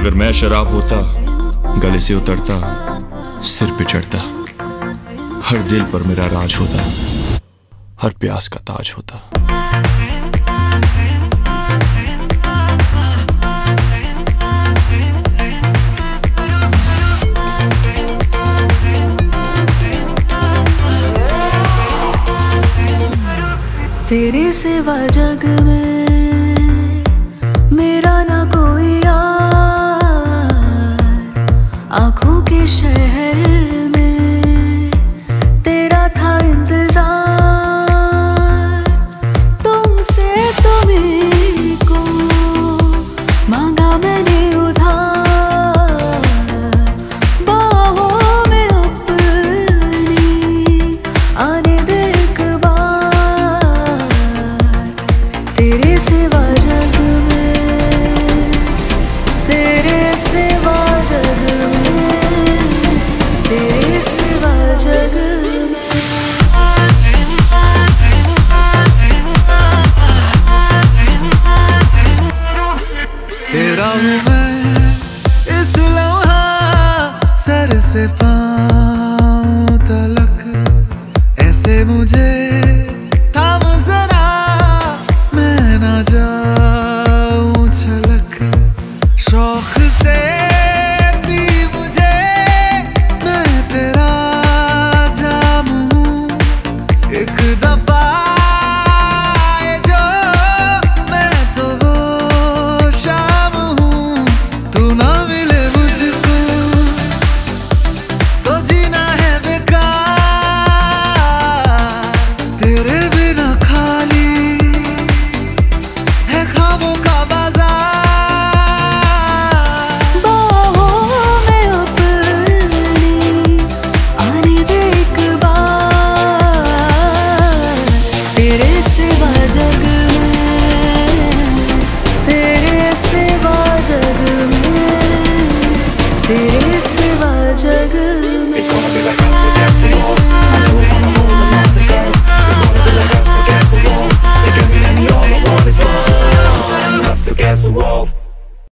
अगर मैं शराब होता, गले से उतरता, सिर पे चढ़ता, हर दिल पर मेरा राज होता, हर प्यास का ताज होता। तेरे सिवा जग में आँखों के शहर में तेरा था तुमसे तुम्हें को मांगा उधार। में आने तेरे सिवा जग में, तेरे सिवा हूँ मैं इस लम्हा सर से पाँव तलक। ऐसे मुझे तेरे